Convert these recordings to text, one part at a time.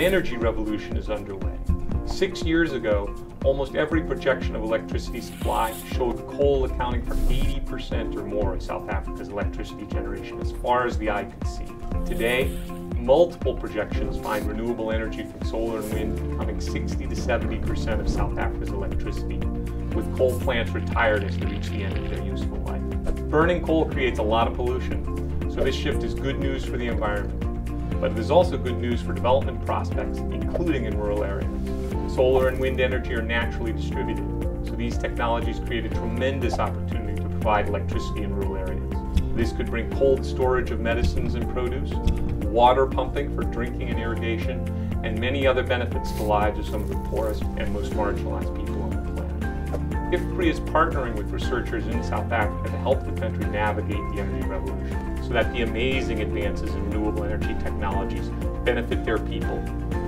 energy revolution is underway. Six years ago, almost every projection of electricity supply showed coal accounting for 80% or more of South Africa's electricity generation as far as the eye could see. Today, multiple projections find renewable energy from solar and wind becoming 60 to 70% of South Africa's electricity, with coal plants retired as they reach the end of their useful life. Burning coal creates a lot of pollution, so this shift is good news for the environment. But it is also good news for development prospects, including in rural areas. Solar and wind energy are naturally distributed, so these technologies create a tremendous opportunity to provide electricity in rural areas. This could bring cold storage of medicines and produce, water pumping for drinking and irrigation, and many other benefits to the lives of some of the poorest and most marginalized people on the planet. IFPRI is partnering with researchers in South Africa to help the country navigate the energy revolution so that the amazing advances in renewable energy technologies benefit their people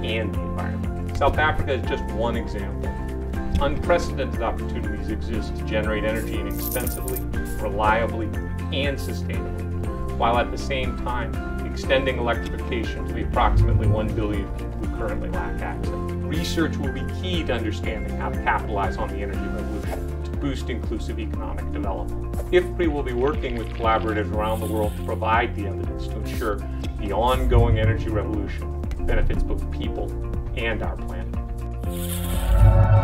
and the environment. South Africa is just one example. Unprecedented opportunities exist to generate energy inexpensively, reliably, and sustainably, while at the same time extending electrification to the approximately 1 billion people who currently lack access. Research will be key to understanding how to capitalize on the energy revolution to boost inclusive economic development. IFPRI will be working with collaborators around the world to provide the evidence to ensure the ongoing energy revolution benefits both people and our planet.